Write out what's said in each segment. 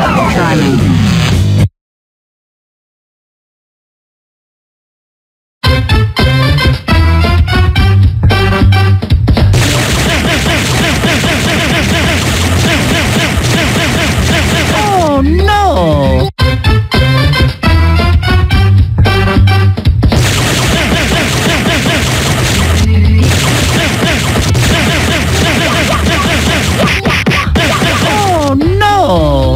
Try me. Oh, oh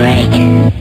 break.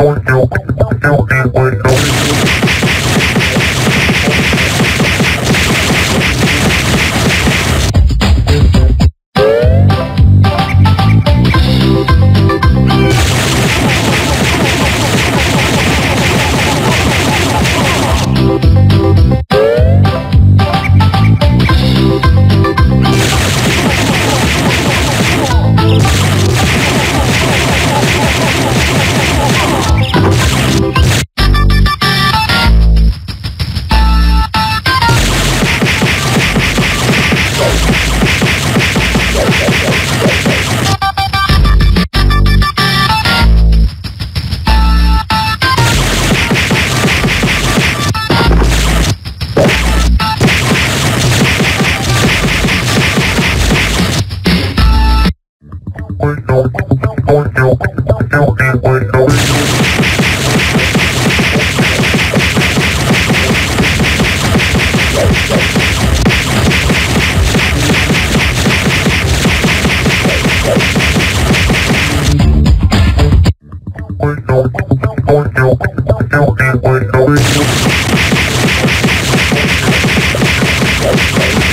Don't know.